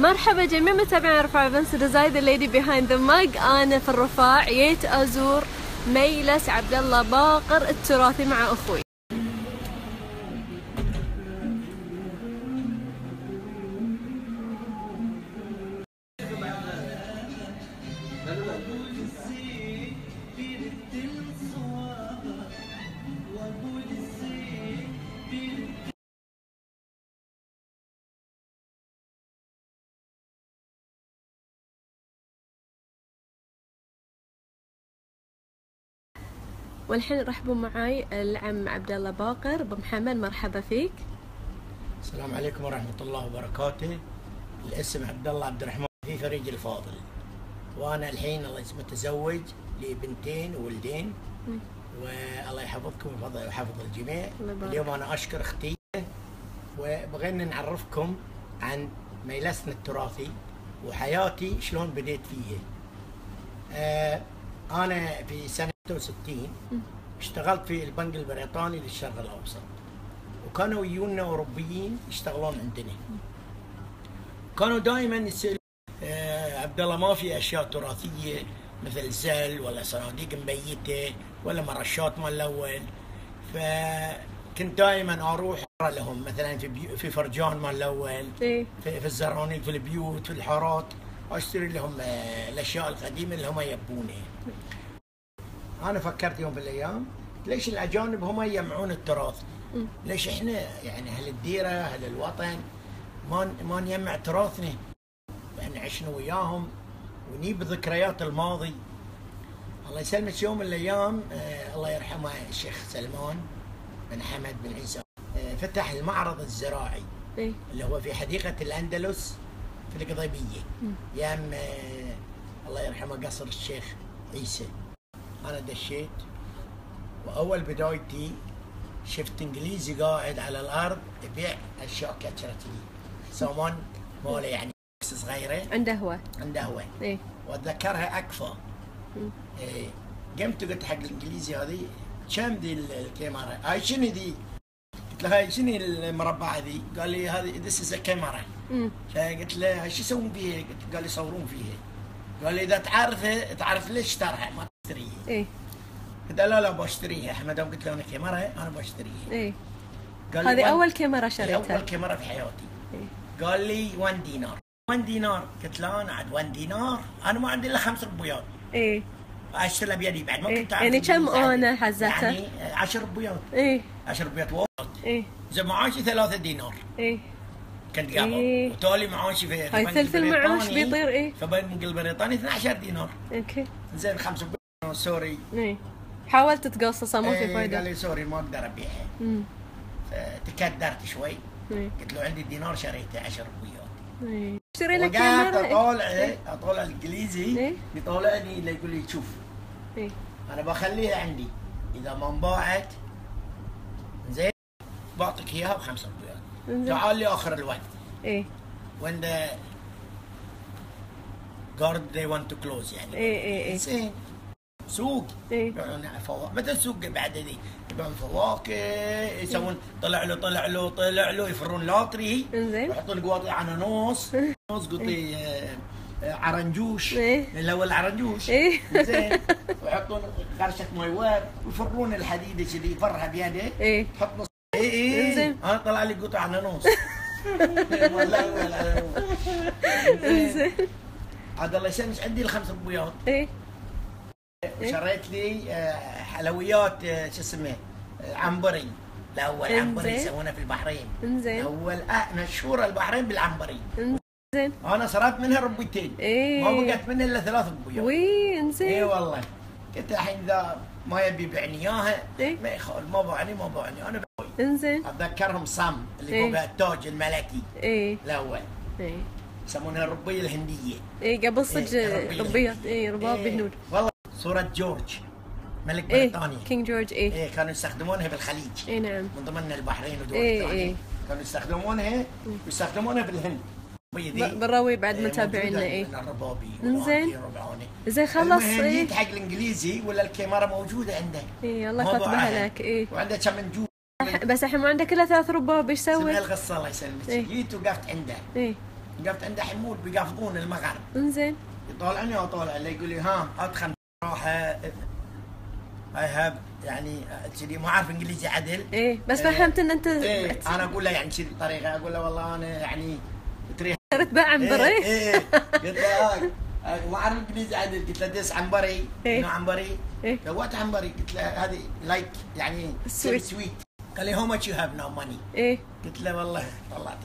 مرحبا جميع متابعين رفاع بنس رزايد الليدي بيهايند ذا ماج أنا في الرفاع جيت أزور ميلس عبد الله باقر التراثي مع أخوي. والحين رحبوا معاي العم عبد الله باقر. أبو محمد مرحبا فيك. السلام عليكم ورحمة الله وبركاته. الاسم عبد الله عبد الرحمن في فريج الفاضل. وأنا الحين الله يسمى متزوج لي بنتين وولدين. والله يحفظكم ويحفظ ويحفظ الجميع. اليوم أنا أشكر أختي. وبغينا نعرفكم عن ميلسنا التراثي وحياتي شلون بديت فيه. آه أنا في سنة 66 اشتغلت في البنك البريطاني للشرق الأوسط. وكانوا يجونا أوروبيين يشتغلون عندنا. كانوا دائما يسألون آه عبد الله ما في أشياء تراثية مثل زل ولا صناديق مبيتة ولا مرشات مال الأول. فكنت دائما أروح أقرأ لهم مثلا في بيو في فرجان مال الأول إيه. في, في الزرانيق في البيوت في الحارات. أشتري لهم آه، الأشياء القديمة اللي هم يبونها. أنا فكرت يوم من الأيام ليش الأجانب هم يجمعون التراث؟ ليش إحنا يعني أهل الديرة أهل الوطن ما ما نجمع تراثنا؟ لأن عشنا وياهم ونجيب ذكريات الماضي. الله يسلمك يوم من الأيام آه الله يرحمه الشيخ سلمان بن حمد بن عيسى آه فتح المعرض الزراعي إيه. اللي هو في حديقة الأندلس في القضيبية. يام آه، الله يرحمه قصر الشيخ عيسى. أنا دشيت وأول بدايتي شفت إنجليزي قاعد على الأرض يبيع أشياء كترتي سامان ماله يعني بس صغيرة. عنده هو عنده هو إيه. وأتذكرها أكفى إيه قمت قلت حق الإنجليزي هذه كم ذي الكاميرا؟ هاي شنو ذي؟ قلت له هاي شنو المربعة ذي؟ قال لي هذه this is camera فقلت له شو يسوون فيها؟ قال لي يصورون فيها. قال لي إذا تعرفه تعرف ليش اشتراها ما تشتريها إيه. قلت له لا لا بشتريها ما دام قلت له أنا كاميرا أنا بشتريها إيه. قال لي هذه أول كاميرا شريتها أول كاميرا في حياتي. إيه. قال لي 1 دينار. 1 دينار. قلت له أنا عاد 1 دينار. أنا ما عندي إلا خمس ربويات إيه. اشتريها بيدي بعد ما إيه. كنت يعني كم عادي. حزتها؟ يعني 10 ربويات إيه. 10 ربويات واحد إيه. زين معاشي 3 دينار. إيه. كنت قبل إيه. وتالي معاشي في هاي ثلث المعاش بيطير إيه. في بنك البريطاني 12 دينار. okay. زين 5 دينار sorry إيه حاولت تقصصها ما في إيه، قال فايدة لي sorry ما أقدر ابيعها امم تكدرت شوي. إيه قلت له عندي دينار شريته 10 ربويات إيه اشتري لك وقعدت كاميرا اطالع إيه. أطالع الإنجليزي. إيه. يطالعني اللي يقول لي شوف. إيه. أنا بخليها عندي. إذا ما انباعت زين. بعطيك إياها بخمس ربويات إنزين. تعال لي آخر الوقت. إيه. When the guard they want to close يعني. إيه، إيه، إيه. زين. سوق. إيه. يبيعون فواكه مثل سوق بعد ذي؟ يبيعون فواكه يسوون طلع له طلع له طلع له يفرون لاتري. إنزين. يحطون قواطي عنانوس نص قطي آه، آه، عرنجوش. إيه. اللي هو العرنجوش. إيه. زين ويحطون قرشة مي ورد ويفرون الحديده كذي يفرها بيده. إيه. حط نص. اي اي. أنا طلع لي قطع عنانوس والله والله إنزين. عاد الله يسلمك عندي الخمس ربويات إيه. شريت لي آه، حلويات آه، شو اسمه آه، عنبري. الأول. عنبري يسوونه في البحرين. إنزين. اول مشهورة البحرين بالعنبري. إنزين. أنا صرفت منها ربيتين إيه. ما بقت منها إلا ثلاث ربويات. وي اي انزين والله. قلت الحين إذا ما يبي يبيعني إياها إيه. ما يخال ما باعني ما باعني أنا بقوي إنزين. أتذكرهم صم اللي إيه. فوق التاج الملكي. إيه. الأول إيه. يسمونها الربيه الهندية. إيه قبل صدق إيه،. ربيات إيه رباب إيه. بالنور. والله صورة جورج ملك إيه بريطانيا. King جورج إيه. إيه كانوا يستخدمونها بالخليج. إيه نعم. من ضمن البحرين ودول إيه، ثانية. إيه. كانوا يستخدمونها ويستخدمونها بالهند. بنراوي بعد إيه، متابعينا إيه. والربعاني. زين؟ خلص إيه. جيت حق الإنجليزي ولا الكاميرا موجودة عنده. إيه الله باعها. لك إيه. وعنده كم نجوم بس الحين ما عندك إلا ثلاث رباب إيش تسوي؟ القصة الله يسلمك. إيه. جيت وقفت عنده. إيه. وقفت عند حمود بيقفضون المغرب. انزين يطالعني واطالع اللي يقول لي ها أدخل. راح اي هاف يعني كذي ما اعرف إنجليزي عدل. إيه بس إيه. فهمت إن أنت إيه أنا أقول له يعني كذي بطريقة أقول له والله أنا يعني تريح. تبع عنبر إيه إيه إيه. قلت له آه، آه، ما اعرف إنجليزي عدل. قلت له ديس عنبري. إيه. عنبري. إيه. وات عنبري؟ قلت له هذه لايك يعني Sweet. سويت قال لي هو ماتش يو هاف نو ماني إيه. قلت له والله طلعت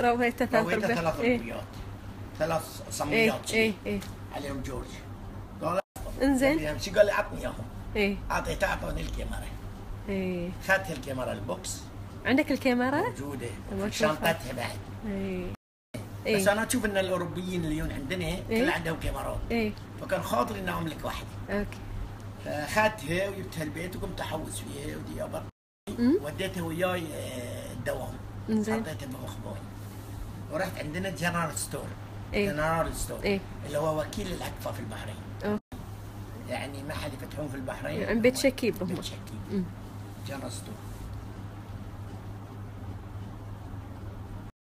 رويته ثلاث رويته ربع. ثلاث إيه. ربيات ثلاث صميات إيه شي. إيه. عليهم جورج. انزين. شي قال لي عطني اياهم إيه. اعطيته اعطوني الكاميرا. إيه. اخذت الكاميرا ال box. عندك الكاميرا؟ موجودة. تشوفها. شنطتها بعد. إيه. بس إيه. أنا أشوف إن الأوروبيين اللي يجون عندنا إيه. كل عندهم كاميرات إيه. فكان خاطري إني أملك واحدة. okay. فأخذتها وجبتها البيت وقمت احوس فيها ودي أمم. وديتها وياي آه، الدوام. إنزين. حطيتها بمخبوي ورحت عندنا general store إيه. general store إيه. اللي هو وكيل الاكفا في البحرين. يعني محل يفتحون في البحرين. عند بيت شكيب بيت شكيب. store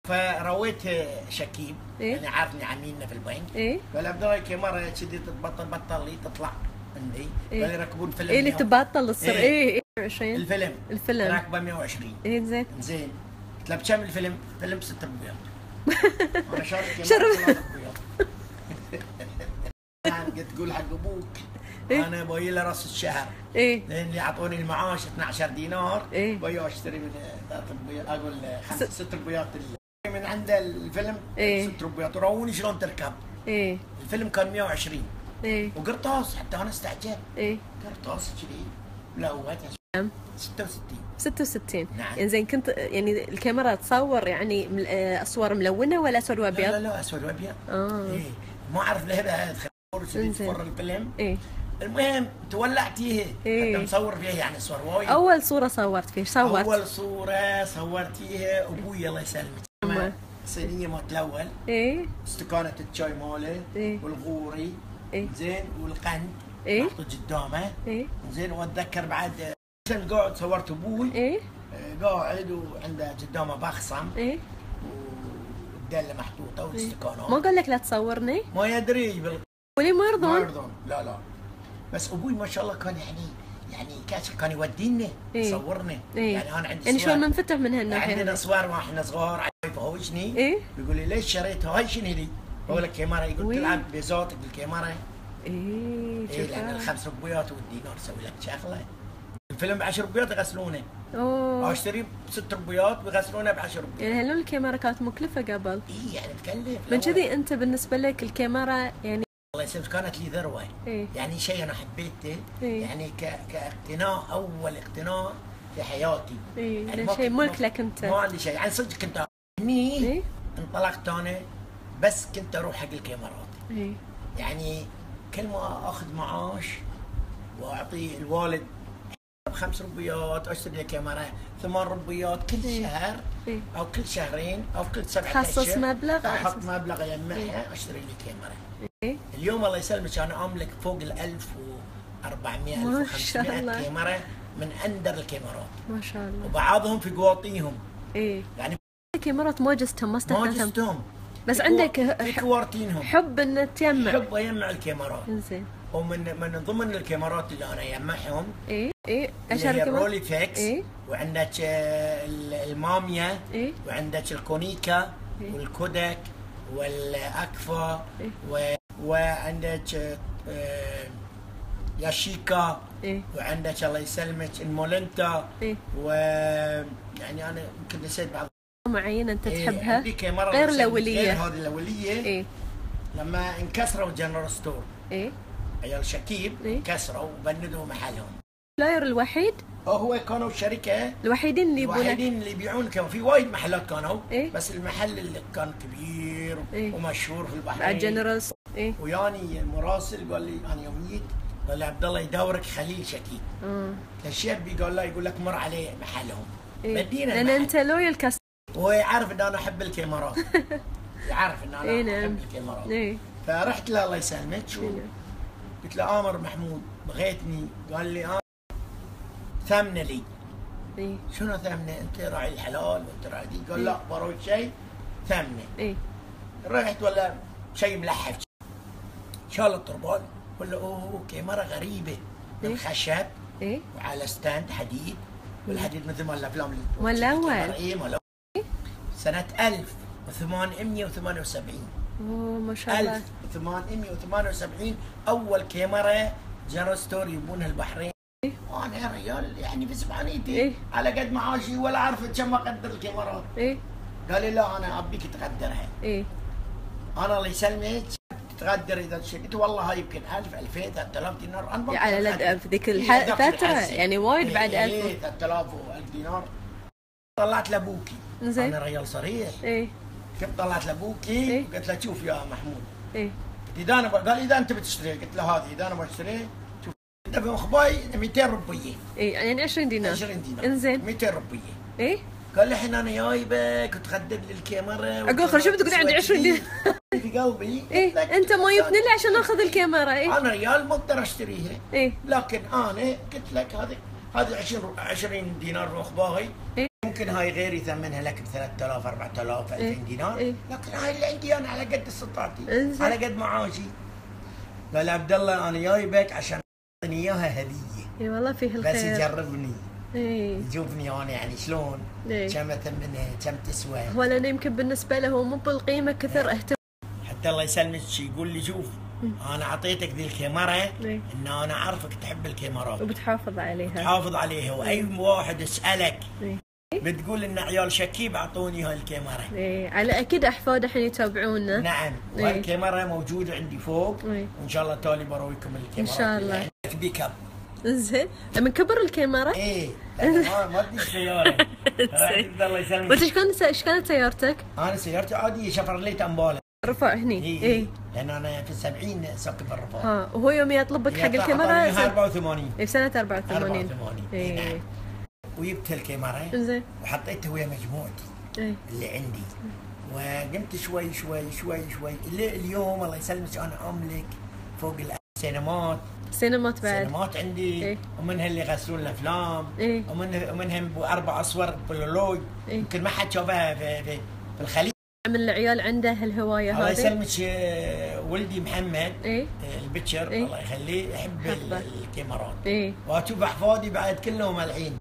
فرويت شكيب. إيه. يعني عارفني عميلنا في البنك. قال عبد الله مرة كذي تبطل بطل لي تطلع عندي. إيه. قال يركبون فيلم إيه اللي 100. تبطل تصير إيه. إيه إيه 20 الفيلم. الفيلم. راكبة 120 إيه زين. زين. قلت له بكم الفيلم؟ فيلم ست ربيات أنا شرب. يعني قلت تقول حق أبوك. إيه. أنا بوي له رأس الشهر. إيه؟ لأن يعطوني المعاش 12 دينار. إيه. بوي اشتري من أقول خمس ست ربيات من عند الفيلم. إيه. ست ربيات وراوني شلون تركب. إيه؟ الفيلم كان 120 إيه؟ وقرطاس حتى أنا استعجبت إيه؟ قرطاس كذي لا هو نعم. 66 66 نعم. يعني زين كنت يعني الكاميرا تصور يعني مل- آه، ملونة ولا اسود لا لا وابيض؟ لا اسود وابيض آه. إيه. ما أعرف إنزين. تفر الفيلم. إيه. المهم تولعت فيها إيه. حتى مصور فيها يعني صور وايد. أول صورة صورت فيه صورت. أول صورة صورت فيها أبوي الله يسلمك. صينيه مات الأول. إيه. استكانه الشاي ماله إيه. والغوري. إيه. زين والقند. إيه. محطوط قدامه. إيه. زين وأتذكر بعد كنت قاعد صورت أبوي. إيه. آه، قاعد وعنده قدامه بخصم. إيه. والدلة محطوطة والاستكانات ما قال لك لا تصورني؟ ما يدري بال... ولي ما ما يرضون؟ يرضون لا لا. بس أبوي ما شاء الله كان يعني يعني كاش كان يودينا إيه. يصورنا إيه يعني أنا عندي يعني شلون منفتح من هالناحية عندنا؟ صور وإحنا صغار عايف هوشني إيه يقول لي ليش شريتها هاي شنو لي؟ أقول لك كاميرا يقول. تلعب بزوتك بالكاميرا إيه إيه لأن الخمس ربيات والدينار يسوي لك شغلة الفيلم ب 10 ربيات يغسلونه أوه أشتري بست ربيات بيغسلونه ب 10 ربيات يعني هل الكاميرا كانت مكلفة قبل؟ إيه يعني تكلف من. كذي أنت بالنسبة لك الكاميرا يعني يسلمك كانت لي ذروة. إيه. يعني شيء أنا حبيته. إيه. يعني ك... كاقتناء أول اقتناء في حياتي. إيه يعني ما شيء ملك لك أنت. ما عندي شيء. يعني صدق كنت هني إيه. انطلقت أنا بس كنت أروح حق الكاميرات. إيه. يعني كل ما أخذ معاش وأعطي الوالد بخمس ربيات اشتري له كاميرا ثمان ربيات كل إيه. شهر. إيه. أو كل شهرين أو كل سبعة تخصص اشهر مبلغ؟ أحط. مبلغ يجمعها أشتري لي كاميرا. اليوم الله يسلمك أنا املك فوق ال 1400 ما 1500 شاء الله. كاميرا من أندر الكاميرات. ما شاء الله. وبعضهم في قواطيهم. إيه. يعني كاميرات ما جستهم ما استخدمتهم. بس عندك في كوارتينهم حب ان تجمع. حب اجمع الكاميرات. زين ومن من ضمن الكاميرات اللي أنا أجمعهم إيه إيه. اللي أشهر هي كاميرا الرولي فيكس إيه. وعندك آه، ال- الماميا إيه. وعندك الكونيكا إيه. والكودك والأكفا إيه. و... وعندك آه، ياشيكا إيه. وعندك الله يسلمك المينولتا إيه. و يعني أنا يمكن نسيت بعض. معينة أنت إيه، تحبها؟ غير الأولية. غير هذه الأولية. إيه. لما انكسروا general store. إيه. عيال شكيب إيه. انكسروا وبندوا محلهم. supplier الوحيد؟ هو كانوا شركة. الوحيدين اللي يبونك. الوحيدين اللي يبيعون كانوا في وايد محلات كانوا. إيه. بس المحل اللي كان كبير إيه. ومشهور في البحرين. جنرال إيه. وياني مراسل قال لي أنا يوم جيت قال لي عبد الله يدورك خليل شكيب آه الشاب قال له يقول لك مر عليه محلهم. إيه. لأن. أنت لويال كاست وهو يعرف إن أنا أحب الكاميرات. يعرف إن أنا إيه نعم. أحب الكاميرات. إيه. فرحت له الله يسلمك. إيه. قلت له آمر محمود بغيتني. قال لي آه ثمنه لي. إيه. شنو ثمنه؟ أنت راعي الحلال وأنت راعي دي قال لا بروي شيء ثمنه. إيه. رحت ولا شيء ملحف. شال التربال ولا أوه كاميرا غريبة. إيه. من خشب إيه؟ وعلى stand حديد والحديد مثل ما الافلام مال. اي مال الأول. سنة 1878 أوه ما شاء الله. 1878 أول كاميرا general store يبونها البحرين. إيه. أنا يا رجال يعني بسبعانيتي إيه. على قد معاشي ولا عرفت كم أقدر الكاميرات إيه؟ قال لي لا أنا أبيك تقدرها. إيه؟ أنا الله يسلمك تقدر إذا قلت والله هاي يمكن 1000 2000 3000 دينار. أنا. لد- في ذيك إيه، العز. يعني وايد بعد إيه، 1000 إيه 3000 و1000 دينار. طلعت لأبوكي. زين. أنا رجال صريح. كيف طلعت لأبوكي؟ إيه. قلت له شوف يا محمود. إيه. إذا أنا قال إذا أنت بتشتري؟ قلت له هذه إذا أنا بشتري شوف. انت في مخباي 200 ربية. إيه يعني 20 دينار. 20 دينار. إنزين. 200 ربية. إيه. قال لي الحين أنا جايبك وتخدد لي الكاميرا أقول خل شو بتقولي عندي 20 دينار؟ في قلبي. لك أنت ما جبتني لي عشان آخذ الكاميرا إيه. أنا ريال ما أقدر أشتريها. إيه. لكن أنا قلت لك هذه هذه 20 20 دينار مخباي إيه. ممكن هاي غيري ثمنها لك ب 3000 4000 إيه. 2000 دينار. إيه. لكن هاي اللي عندي أنا على قد استطاعتي إنزين. على قد معاشي. قال عبد الله أنا جايبك عشان أعطيني إياها هدية. إيه والله فيه بس الخير. يجربني. إيه. يشوفني أنا يعني شلون؟ إيه. كم ثمنها كم تسوى؟ هو لأنه يمكن بالنسبة له هو مو بالقيمة كثر اهتم حتى الله يسلمك يقول لي شوف أنا أعطيتك ذي الكاميرا إيه. إن أنا أعرفك تحب الكاميرات وبتحافظ عليها. تحافظ عليها. وأي واحد يسألك إيه. بتقول إن عيال شكيب أعطوني هاي الكاميرا إيه. على أكيد أحفاد الحين يتابعونا. نعم. إيه. وهاي الكاميرا موجودة عندي فوق. إيه. وإن شاء الله تالي برويكم الكاميرا إن شاء الله. عندك بيك اب زين. من كبر الكاميرا. إيه. ما ما أدري سياره. الله يسلمك. وأنت شلون إيش كانت سيارتك؟ أنا سيارتي عاديه شفرليت أمبالة. رفع هني. إيه. إيه. لأن أنا في السبعين ساكن بالرفاق ها وهو يوم يطلبك حق الكاميرا سنة- 84 إيه، بسنة 84 84 إيه. نعم. وجبت الكاميرا. زين. وحطيتها ويا مجموعتي إيه. اللي عندي. وقمت شوي شوي شوي شوي. اليوم الله يسلمك أنا أملك فوق السينمات. سينمات بعد سينمات عندي. إيه. ومنها اللي يغسلون الأفلام. إيه. ومنها ومنها أربع أصور بولولوج إيه. يمكن ما حد شافها في, في, في الخليج. من العيال عنده الهواية الله هذه. يسلمك آه، ولدي محمد. إيه. آه، البتشر إيه. الله يخليه. يحب. الكاميرات. إيه. وأشوف أحفادي بعد كلهم الحين.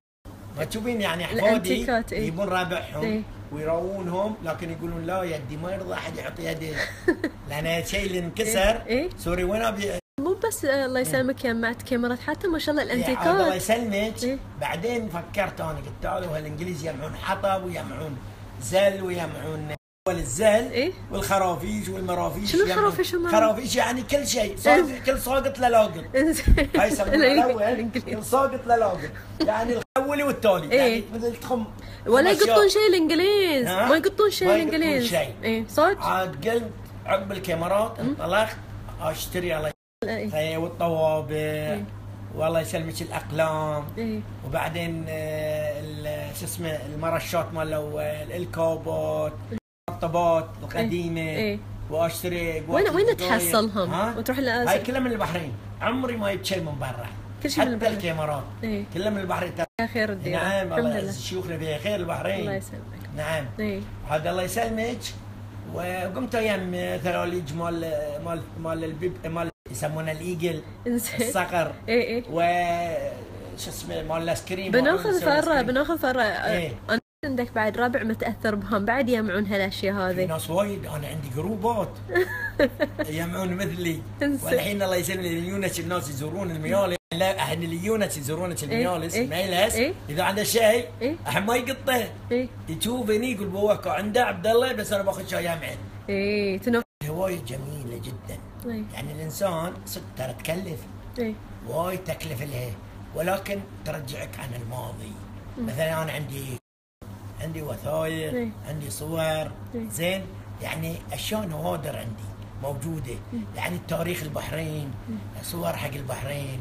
ما تشوفين يعني أحفادي إيه. يجيبون رابعهم إيه. ويروونهم. لكن يقولون لا يدي ما يرضى أحد يحط يده لأن الشيء اللي انكسر إيه. sorry وين أبي؟ مو بس آه، الله يسلمك يمعت كاميرات حتى ما شاء الله الله الانتيكات يسلمك إيه. بعدين فكرت أنا قلت تعالوا هالانجليز يجمعون حطب ويجمعون زل ويجمعون أول الزل إيه. والخرافيش والمرافيش شنو. الخرافيش والمرافيش؟ خرافيش يعني كل شيء صاق كل ساقط له لاقط هاي يسمونها الأول. كل ساقط لاقط يعني الاولي والتالي إيه. يعني مثل تخم ولا يقطون. شيء الإنجليز؟ ما يقطون شيء ما يقطون الإنجليز شيء. إيه صدق عاد قلت عقب الكاميرات انطلقت أشتري الله يسلمك والطوابع. والله يسلمك الأقلام. إيه. وبعدين آه، شو اسمه المرشات مالو آه، الكوبوت المرطبات القديمة. إيه. وأشتري وين وين. تحصلهم؟ وتروح هاي كلها من البحرين. عمري ما جبت شيء من برا. كل شيء من حتى البحرين. الكاميرات. إيه. كلها من البحرين. يا خير الديرة نعم الله يعز شيوخنا فيها. خير البحرين. الله يسلمك. نعم. إيه. عاد الله يسلمك. وقمت أيام ثلاليج مال مال مال البيب مال يسمونه الإيجل الصقر. إيه إيه. و شو اسمه مال الآيس كريم. بناخذ كريم. بناخذ فرة إيه. أنا عندك بعد ربع متأثر بهم بعد يجمعون هالأشياء في هذه ناس وايد أنا عندي جروبات يجمعون مثلي. والحين الله يسلم اليونس الناس يزورون الميالس لا إحنا اليونس يزورون الميالس إيه. الميلس إيه. إذا عنده شيء إيه. أحد ما يقطه. إيه. يشوف هني يقول بوك عنده عبد الله بس أنا باخذ شاي يمعن. إيه تنو هواية جميلة جدا. إيه يعني الإنسان صدق ترى تكلف. إيه وايد تكلف لها ولكن ترجعك عن الماضي. مثلا أنا عندي عندي وثائق إيه. عندي صور. زين؟ يعني أشياء نوادر عندي موجودة. يعني التاريخ البحرين صور حق البحرين